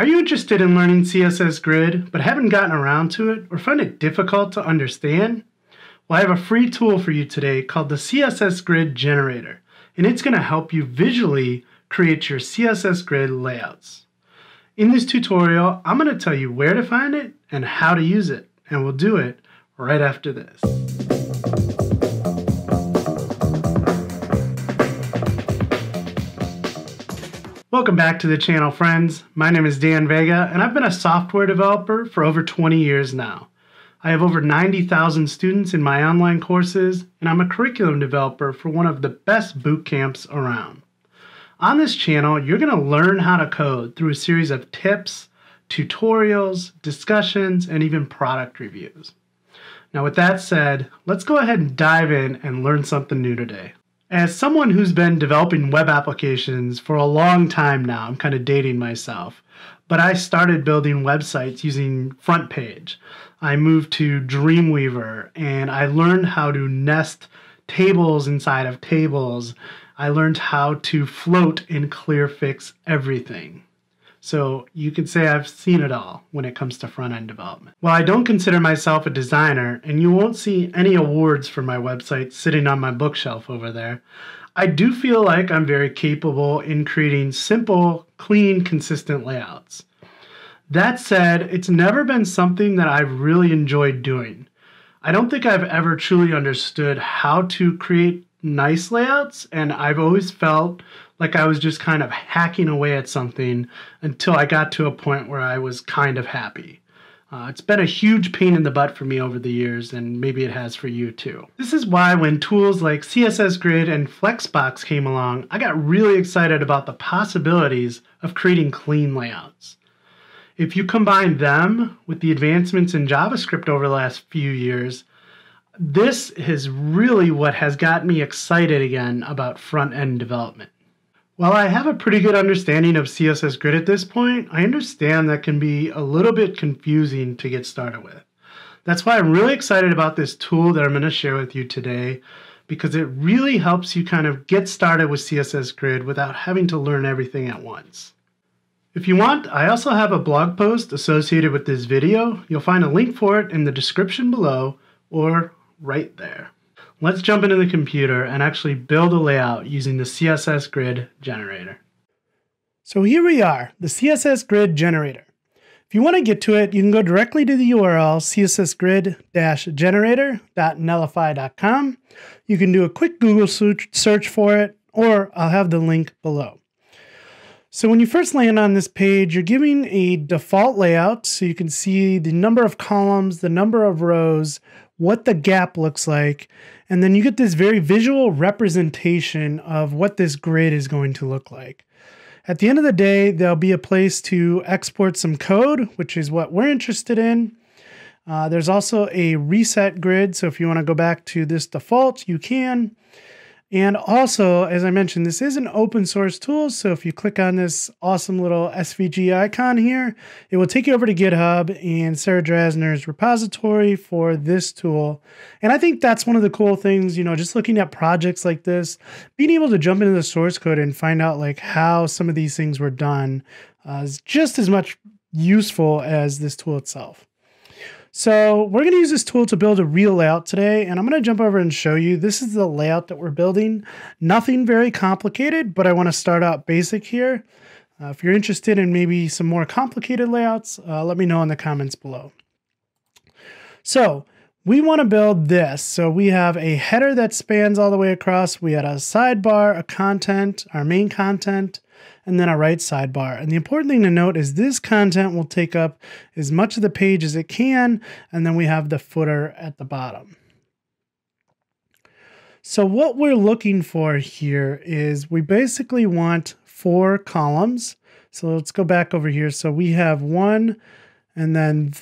Are you interested in learning CSS Grid but haven't gotten around to it or find it difficult to understand? Well, I have a free tool for you today called the CSS Grid Generator, and it's going to help you visually create your CSS Grid layouts. In this tutorial, I'm going to tell you where to find it and how to use it, and we'll do it right after this. Welcome back to the channel, friends. My name is Dan Vega, and I've been a software developer for over 20 years now. I have over 90,000 students in my online courses, and I'm a curriculum developer for one of the best boot camps around. On this channel, you're going to learn how to code through a series of tips, tutorials, discussions, and even product reviews. Now, with that said, let's go ahead and dive in and learn something new today. As someone who's been developing web applications for a long time now, I'm kind of dating myself, but I started building websites using FrontPage. I moved to Dreamweaver and I learned how to nest tables inside of tables. I learned how to float and clear fix everything. So you could say I've seen it all when it comes to front end development. While I don't consider myself a designer, and you won't see any awards for my website sitting on my bookshelf over there, I do feel like I'm very capable in creating simple, clean, consistent layouts. That said, it's never been something that I've really enjoyed doing. I don't think I've ever truly understood how to create nice layouts, and I've always felt like I was just kind of hacking away at something until I got to a point where I was kind of happy. Uh, it's been a huge pain in the butt for me over the years, and maybe it has for you too. This is why when tools like CSS Grid and Flexbox came along, I got really excited about the possibilities of creating clean layouts. If you combine them with the advancements in JavaScript over the last few years, this is really what has got me excited again about front end development. While I have a pretty good understanding of CSS Grid at this point, I understand that can be a little bit confusing to get started with. That's why I'm really excited about this tool that I'm going to share with you today because it really helps you kind of get started with CSS Grid without having to learn everything at once. If you want, I also have a blog post associated with this video. You'll find a link for it in the description below or right there. Let's jump into the computer and actually build a layout using the CSS Grid generator. So here we are, the CSS Grid generator. If you want to get to it, you can go directly to the URL cssgrid-generator.netlify.com. You can do a quick Google search for it, or I'll have the link below. So when you first land on this page, you're giving a default layout so you can see the number of columns, the number of rows, what the gap looks like, and then you get this very visual representation of what this grid is going to look like. At the end of the day, there'll be a place to export some code, which is what we're interested in. Uh, there's also a reset grid, so if you want to go back to this default, you can. And also, as I mentioned, this is an open source tool. So if you click on this awesome little SVG icon here, it will take you over to GitHub and Sarah Drasner's repository for this tool. And I think that's one of the cool things, you know, just looking at projects like this, being able to jump into the source code and find out like how some of these things were done uh, is just as much useful as this tool itself. So we're going to use this tool to build a real layout today, and I'm going to jump over and show you. This is the layout that we're building. Nothing very complicated, but I want to start out basic here. Uh, if you're interested in maybe some more complicated layouts, uh, let me know in the comments below. So we want to build this. So we have a header that spans all the way across. We had a sidebar, a content, our main content, and then a right sidebar. And the important thing to note is this content will take up as much of the page as it can, and then we have the footer at the bottom. So what we're looking for here is we basically want four columns. So let's go back over here. So we have one and then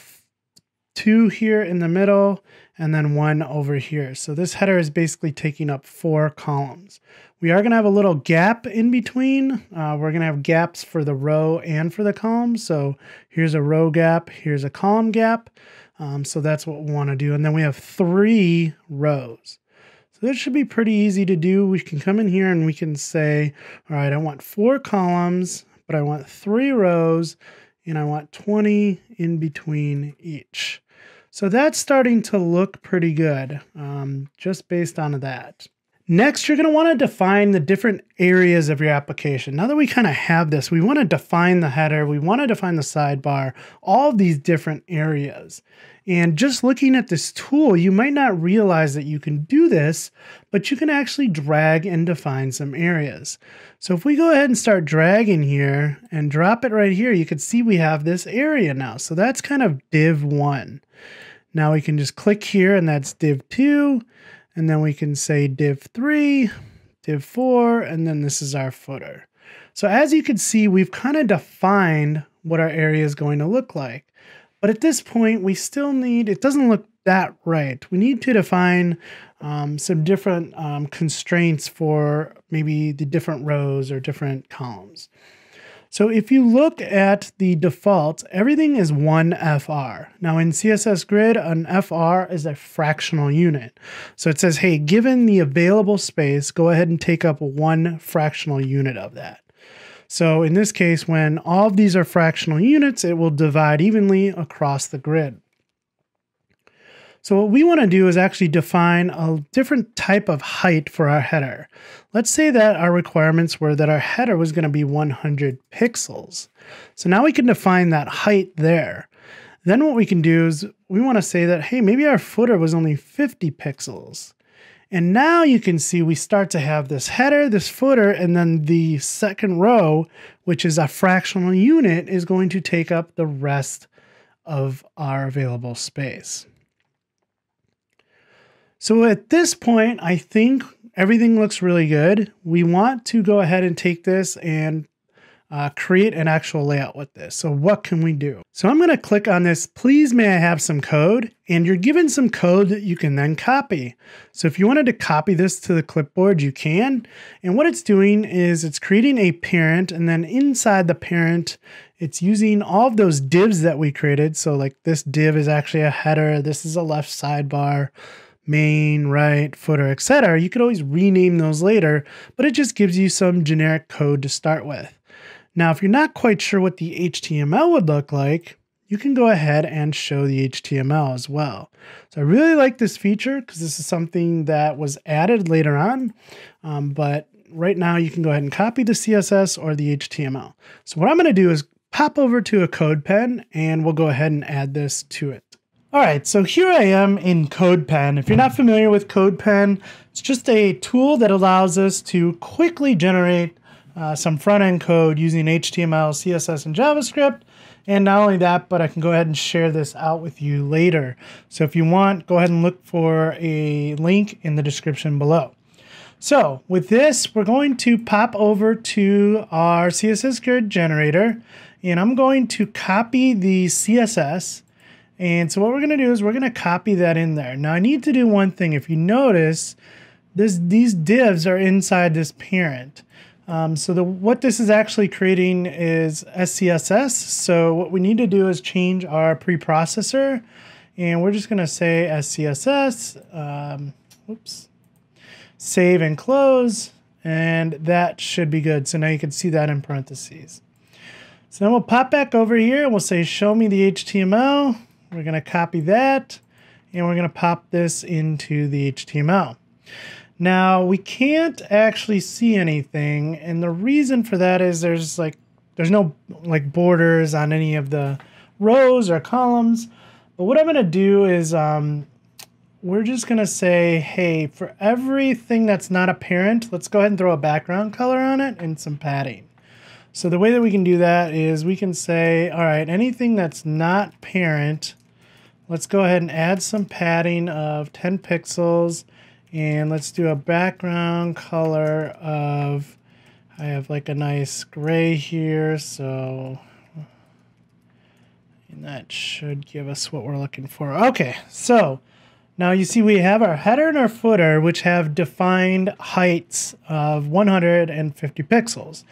two here in the middle and then one over here. So this header is basically taking up four columns. We are going to have a little gap in between. Uh, we're going to have gaps for the row and for the column. So here's a row gap, here's a column gap. Um, so that's what we want to do. And then we have three rows. So this should be pretty easy to do. We can come in here and we can say, all right, I want four columns, but I want three rows and I want 20 in between each. So that's starting to look pretty good um, just based on that. Next, you're going to want to define the different areas of your application. Now that we kind of have this, we want to define the header, we want to define the sidebar, all these different areas. And just looking at this tool, you might not realize that you can do this, but you can actually drag and define some areas. So if we go ahead and start dragging here and drop it right here, you can see we have this area now. So that's kind of div one. Now we can just click here and that's div two. And then we can say div 3, div 4, and then this is our footer. So as you can see, we've kind of defined what our area is going to look like. But at this point, we still need, it doesn't look that right. We need to define um, some different um, constraints for maybe the different rows or different columns. So if you look at the default, everything is one FR. Now in CSS Grid, an FR is a fractional unit. So it says, hey, given the available space, go ahead and take up one fractional unit of that. So in this case, when all of these are fractional units, it will divide evenly across the grid. So what we want to do is actually define a different type of height for our header. Let's say that our requirements were that our header was going to be 100 pixels. So now we can define that height there. Then what we can do is we want to say that, hey, maybe our footer was only 50 pixels. And now you can see we start to have this header, this footer, and then the second row, which is a fractional unit, is going to take up the rest of our available space. So at this point, I think everything looks really good. We want to go ahead and take this and uh, create an actual layout with this. So what can we do? So I'm going to click on this, please may I have some code, and you're given some code that you can then copy. So if you wanted to copy this to the clipboard, you can. And what it's doing is it's creating a parent, and then inside the parent, it's using all of those divs that we created. So like this div is actually a header, this is a left sidebar, main, right, footer, etc. You could always rename those later, but it just gives you some generic code to start with. Now, if you're not quite sure what the HTML would look like, you can go ahead and show the HTML as well. So I really like this feature because this is something that was added later on, um, but right now you can go ahead and copy the CSS or the HTML. So what I'm going to do is pop over to a CodePen and we'll go ahead and add this to it. All right, so here I am in CodePen. If you're not familiar with CodePen, it's just a tool that allows us to quickly generate uh, some front-end code using HTML, CSS, and JavaScript. And not only that, but I can go ahead and share this out with you later. So if you want, go ahead and look for a link in the description below. So with this, we're going to pop over to our CSS grid generator, and I'm going to copy the CSS and so what we're going to do is we're going to copy that in there. Now I need to do one thing. If you notice, this these divs are inside this parent. Um, so the what this is actually creating is SCSS. So what we need to do is change our preprocessor. And we're just going to say SCSS. Um, oops. Save and close. And that should be good. So now you can see that in parentheses. So then we'll pop back over here and we'll say, show me the HTML. We're going to copy that and we're going to pop this into the HTML. Now we can't actually see anything and the reason for that is there's like there's no like borders on any of the rows or columns. But what I'm going to do is um, we're just going to say, hey, for everything that's not apparent, let's go ahead and throw a background color on it and some padding. So the way that we can do that is we can say, all right, anything that's not parent, let's go ahead and add some padding of 10 pixels and let's do a background color of, I have like a nice gray here, so and that should give us what we're looking for. Okay, so now you see we have our header and our footer, which have defined heights of 150 pixels.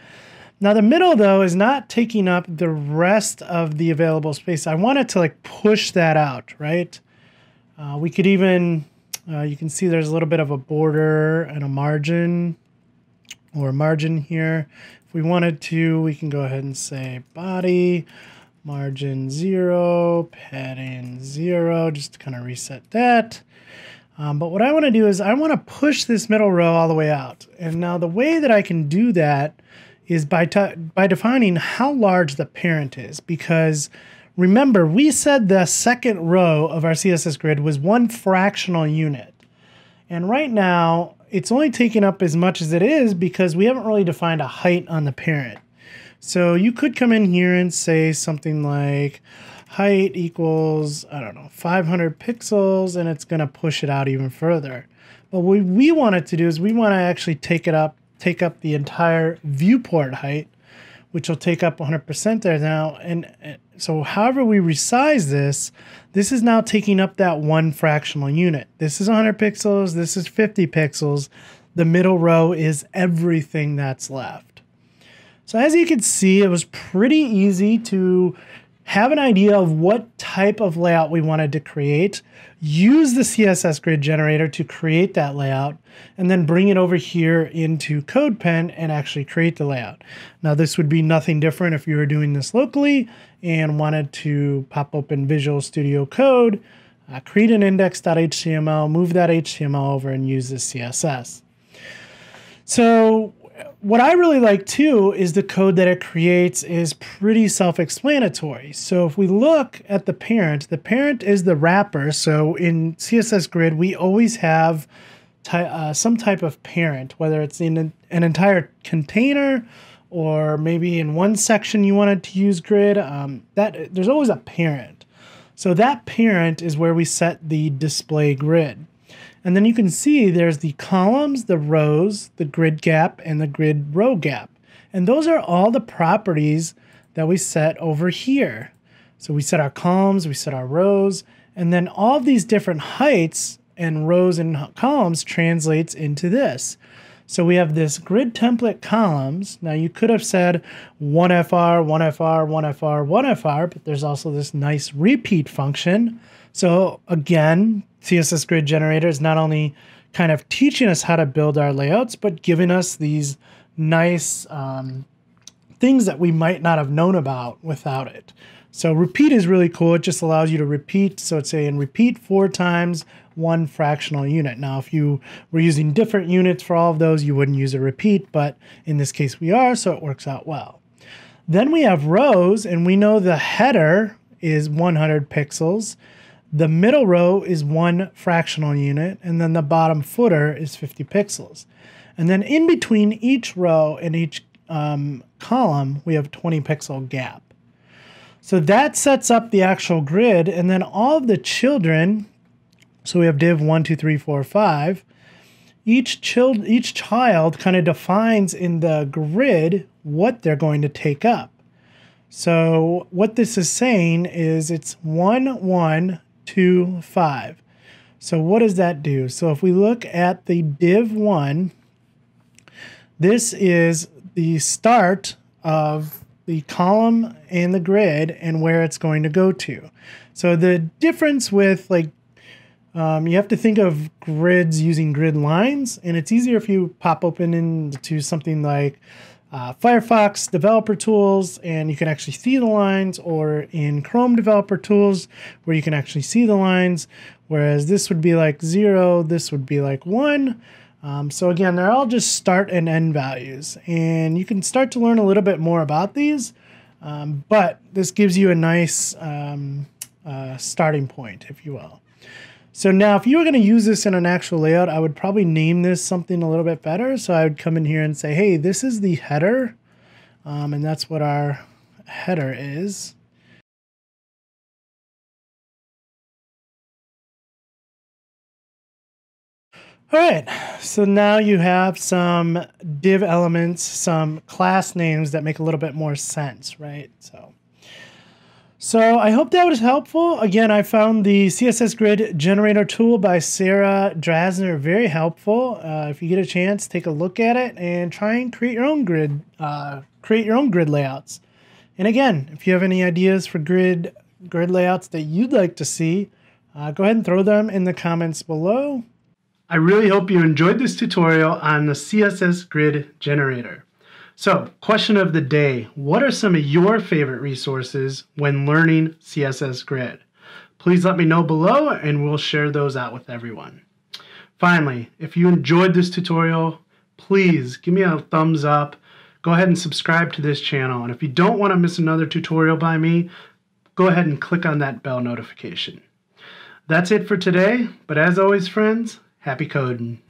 Now the middle though is not taking up the rest of the available space. I wanted to like push that out, right? Uh, we could even, uh, you can see there's a little bit of a border and a margin or margin here. If we wanted to, we can go ahead and say body margin zero, padding zero, just to kind of reset that. Um, but what I want to do is I want to push this middle row all the way out. And now the way that I can do that is by, by defining how large the parent is. Because remember, we said the second row of our CSS grid was one fractional unit. And right now, it's only taking up as much as it is because we haven't really defined a height on the parent. So you could come in here and say something like, height equals, I don't know, 500 pixels, and it's going to push it out even further. But what we want it to do is we want to actually take it up, take up the entire viewport height, which will take up 100% there now. And uh, so however we resize this, this is now taking up that one fractional unit. This is 100 pixels, this is 50 pixels. The middle row is everything that's left. So as you can see, it was pretty easy to have an idea of what type of layout we wanted to create, use the CSS grid generator to create that layout, and then bring it over here into CodePen and actually create the layout. Now this would be nothing different if you were doing this locally and wanted to pop open Visual Studio Code, uh, create an index.html, move that HTML over and use the CSS. So what I really like too is the code that it creates is pretty self-explanatory. So if we look at the parent, the parent is the wrapper. So in CSS Grid, we always have uh, some type of parent, whether it's in an, an, entire container or maybe in one section you wanted to use grid. Um, that there's always a parent. So that parent is where we set the display grid. And then you can see there's the columns, the rows, the grid gap, and the grid row gap. And those are all the properties that we set over here. So we set our columns, we set our rows, and then all these different heights and rows and columns translates into this. So we have this grid template columns. Now you could have said 1FR, 1FR, 1FR, 1FR, but there's also this nice repeat function. So again, CSS Grid Generator is not only kind of teaching us how to build our layouts, but giving us these nice um, things that we might not have known about without it. So repeat is really cool. It just allows you to repeat. So it's saying repeat four times one fractional unit. Now, if you were using different units for all of those, you wouldn't use a repeat, but in this case we are, so it works out well. Then we have rows, and we know the header is 100 pixels. The middle row is one fractional unit, and then the bottom footer is 50 pixels. And then in between each row and each um, column, we have 20 pixel gap. So that sets up the actual grid, and then all of the children, so we have div 1, 2, 3, 4, 5, each, child, each child kind of defines in the grid what they're going to take up. So what this is saying is it's 1, 1, 2, 5. So what does that do? So if we look at the div 1, this is the start of the column and the grid and where it's going to go to. So the difference with like, um, you have to think of grids using grid lines, and it's easier if you pop open into something like uh, Firefox developer tools and you can actually see the lines or in Chrome developer tools where you can actually see the lines. Whereas this would be like zero, this would be like one. Um, so again, they're all just start and end values and you can start to learn a little bit more about these. Um, but this gives you a nice um, uh, starting point, if you will. So now if you were going to use this in an actual layout, I would probably name this something a little bit better. So I would come in here and say, hey, this is the header. Um, and that's what our header is. All right, so now you have some div elements, some class names that make a little bit more sense, right? So so I hope that was helpful. Again, I found the CSS Grid Generator tool by Sarah Drasner very helpful. Uh, if you get a chance, take a look at it and try and create your own grid, uh, create your own grid layouts. And again, if you have any ideas for grid grid layouts that you'd like to see, uh, go ahead and throw them in the comments below. I really hope you enjoyed this tutorial on the CSS Grid Generator. So, question of the day What are some of your favorite resources when learning CSS Grid? Please let me know below and we'll share those out with everyone. Finally, if you enjoyed this tutorial, please give me a thumbs up. Go ahead and subscribe to this channel. And if you don't want to miss another tutorial by me, go ahead and click on that bell notification. That's it for today, but as always, friends, happy coding.